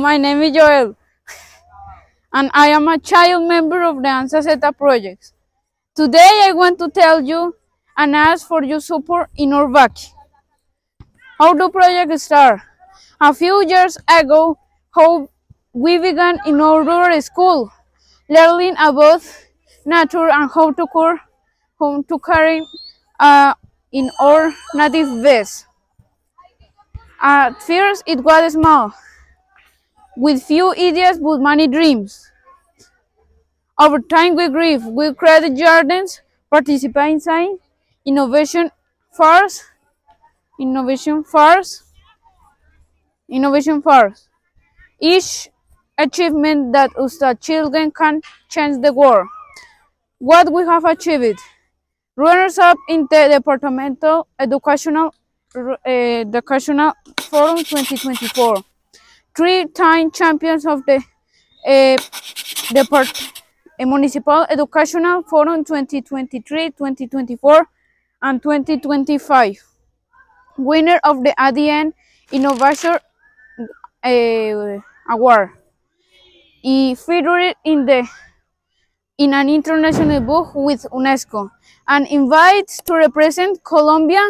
my name is Joel, and I am a child member of the ANSA Zeta project. Today I want to tell you and ask for your support in our Vaki. How the project start? A few years ago, how we began in our rural school, learning about nature and how to care, how to care uh, in our native ways. At first, it was small, with few ideas but many dreams. Over time, we grew. We created gardens, participate in science, innovation first, innovation first, innovation first. Each achievement that us children can change the world. What we have achieved. Runners up in the Departmental Educational uh, Educational Forum 2024. Three-time champions of the uh, Depart uh, Municipal Educational Forum 2023, 2024, and 2025. Winner of the ADN Innovation uh, Award. He featured in the in an international book with UNESCO and invited to represent Colombia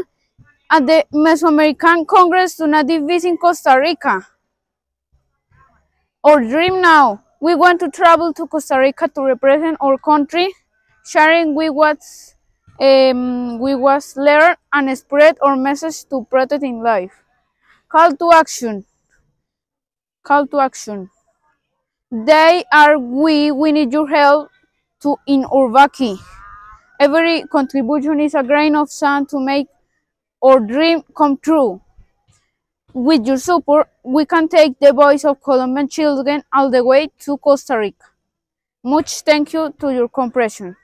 at the Mesoamerican Congress to Native visit Costa Rica. Our dream now, we want to travel to Costa Rica to represent our country, sharing with what's um, we was learn and spread our message to protect in life. Call to action. Call to action. They are we, we need your help to in our Vaki. Every contribution is a grain of sand to make our dream come true. With your support, we can take the voice of Colombian children all the way to Costa Rica. Much thank you to your compression.